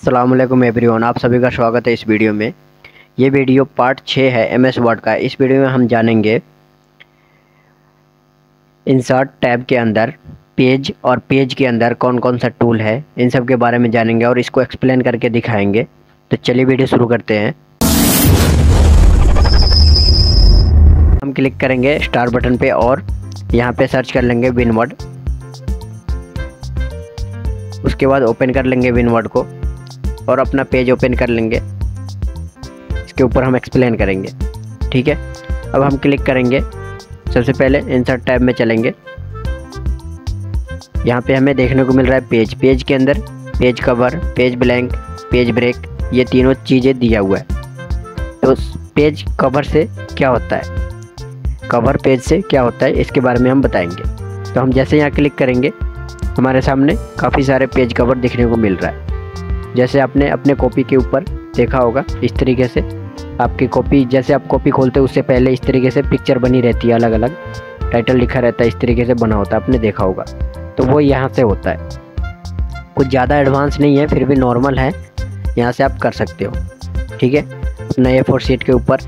Aslam everyone आप सभी का स्वागत है इस वीडियो में। ये वीडियो पार्ट छः है एम एस वर्ड का। इस वीडियो में हम जानेंगे इंसर्ट टैब के अंदर पेज और पेज के अंदर कौन कौन सा टूल है, इन सब के बारे में जानेंगे और इसको एक्सप्लेन करके दिखाएँगे। तो चलिए वीडियो शुरू करते हैं। हम क्लिक करेंगे स्टार बटन पे और यहाँ पे सर्च कर लेंगे विनवर्ड उसके बाद ओपन कर लेंगे विनवर्ड को। और अपना पेज ओपन कर लेंगे। इसके ऊपर हम एक्सप्लेन करेंगे। ठीक है? अब हम क्लिक करेंगे। सबसे पहले इंसर्ट टैब में चलेंगे। यहाँ पे हमें देखने को मिल रहा है पेज पेज के अंदर page cover page blank page break ये तीनों चीज़ें दिया हुआ है। तो पेज कवर से क्या होता है? कवर पेज से क्या होता है? इसके बारे में हम बताएँगे। तो हम जैसे यहाँ क्लिक करेंगे, हमारे सामने काफ़ी सारे पेज कवर दिखने को मिल रहा है। जैसे आपने अपने कॉपी के ऊपर देखा होगा, इस तरीके से आपकी कॉपी जैसे आप कॉपी खोलते उससे पहले इस तरीके से पिक्चर बनी रहती है अलग अलग टाइटल लिखा रहता है, इस तरीके से बना होता है, आपने देखा होगा। तो वो यहाँ से होता है। कुछ ज़्यादा एडवांस नहीं है, फिर भी नॉर्मल है। यहाँ से आप कर सकते हो। ठीक है? अपना ए फोर सीट के ऊपर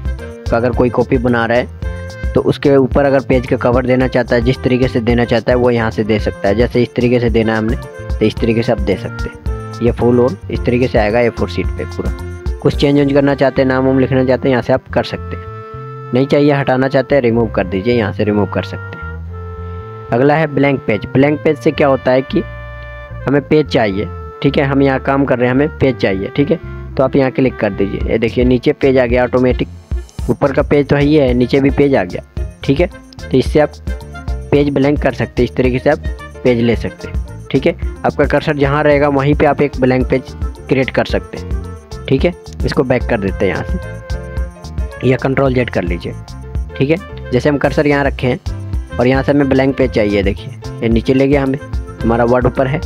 अगर कोई कॉपी बना रहा है तो उसके ऊपर अगर पेज का कवर देना चाहता है, जिस तरीके से देना चाहता है, वो यहाँ से दे सकता है। जैसे इस तरीके से देना है हमने तो इस तरीके से आप दे सकते हैं। ये फुल और इस तरीके से आएगा ए फोर सीट पे पूरा। कुछ चेंज वेंज करना चाहते हैं, नाम वाम लिखना चाहते हैं, यहाँ से आप कर सकते हैं। नहीं चाहिए, हटाना चाहते हैं रिमूव कर दीजिए, यहाँ से रिमूव कर सकते हैं। अगला है ब्लैंक पेज ब्लैंक पेज से क्या होता है कि हमें पेज चाहिए, ठीक है? हम यहाँ काम कर रहे हैं, हमें पेज चाहिए, ठीक है? तो आप यहाँ क्लिक कर दीजिए। ये देखिए, नीचे पेज आ गया ऑटोमेटिक ऊपर का पेज तो है ही है, नीचे भी पेज आ गया, ठीक है? तो इससे आप पेज ब्लैंक कर सकते हैं, इस तरीके से आप पेज ले सकते हैं। ठीक है? आपका कर्सर जहाँ रहेगा, वहीं पे आप एक ब्लैंक पेज क्रिएट कर सकते हैं। ठीक है? इसको बैक कर देते हैं यहाँ से। या कंट्रोल जेड कर लीजिए। ठीक है? जैसे हम कर्सर यहाँ रखे हैं, और यहाँ से हमें ब्लैंक पेज चाहिए, देखिए। ये नीचे ले गया हमें। हमारा वर्ड ऊपर है।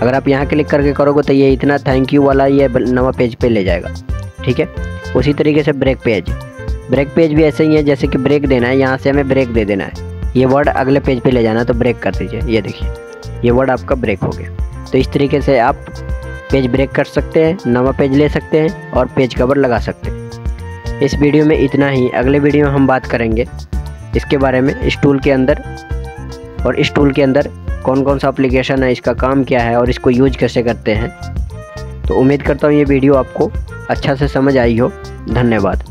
अगर आप यहाँ क्लिक करके करोगे तो ये इतना थैंक यू वाला ये नवा पेज पे ले जाएगा। ठीक है? उसी तरीके से ब्रेक पेज ब्रेक पेज भी ऐसे ही है, जैसे कि ब्रेक देना है, यहाँ से हमें ब्रेक दे देना है। ये वर्ड अगले पेज पे ले जाना है तो ब्रेक कर दीजिए। ये देखिए। ये वर्ड आपका ब्रेक हो गया। तो इस तरीके से आप पेज ब्रेक कर सकते हैं, नवा पेज ले सकते हैं और पेज कवर लगा सकते हैं। इस वीडियो में इतना ही। अगले वीडियो में हम बात करेंगे इसके बारे में, इस टूल के अंदर और इस टूल के अंदर कौन कौन सा एप्लीकेशन है, इसका काम क्या है और इसको यूज़ कैसे करते हैं। तो उम्मीद करता हूँ ये वीडियो आपको अच्छा से समझ आई हो। धन्यवाद।